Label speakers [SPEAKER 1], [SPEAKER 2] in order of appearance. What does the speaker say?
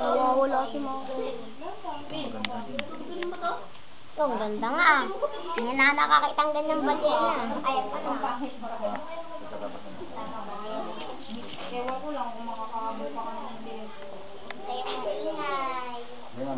[SPEAKER 1] Nawawala si Mako. Ang ganda nga ah. Hindi na nakakita ang ganyang balyena. Ay, ano?